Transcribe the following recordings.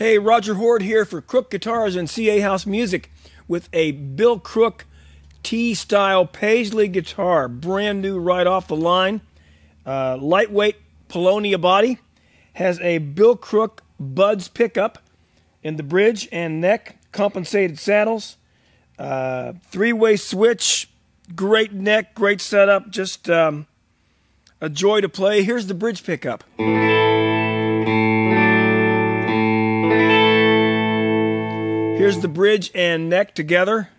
Roger Horde here for Crook Guitars and CA House Music with a Bill Crook T style Paisley guitar, brand new right off the line. Uh, lightweight Paulownia body, has a Bill Crook Budz pickup in the bridge and neck, compensated saddles, uh, three way switch, great neck, great setup, just um, a joy to play. Here's the bridge pickup. Here's the bridge and neck together.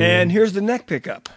And here's the neck pickup.